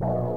you